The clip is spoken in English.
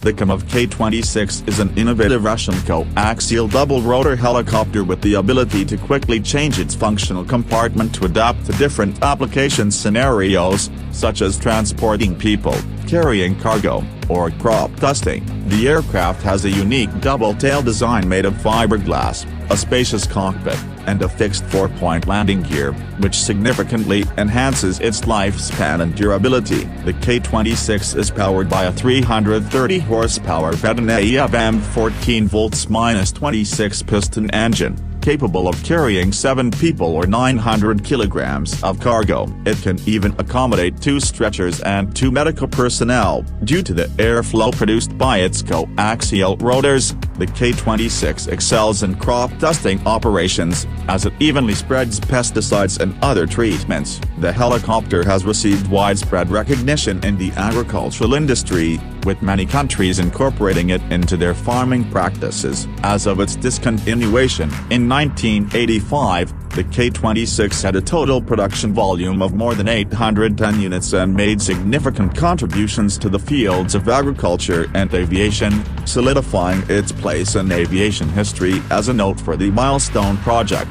The Kamov Ka-26 is an innovative Russian coaxial double-rotor helicopter with the ability to quickly change its functional compartment to adapt to different application scenarios, such as transporting people, carrying cargo, or crop dusting. The aircraft has a unique double-tail design made of fiberglass, a spacious cockpit, and a fixed four-point landing gear, which significantly enhances its lifespan and durability. The Ka-26 is powered by a 330 horsepower Vedana EFM 14 volts 26 piston engine capable of carrying 7 people or 900 kilograms of cargo. It can even accommodate two stretchers and two medical personnel. Due to the airflow produced by its coaxial rotors, the Ka-26 excels in crop dusting operations, as it evenly spreads pesticides and other treatments. The helicopter has received widespread recognition in the agricultural industry, with many countries incorporating it into their farming practices. As of its discontinuation in 1985, the Ka-26 had a total production volume of more than 810 units and made significant contributions to the fields of agriculture and aviation, solidifying its place in aviation history as a note for the Milestone Project.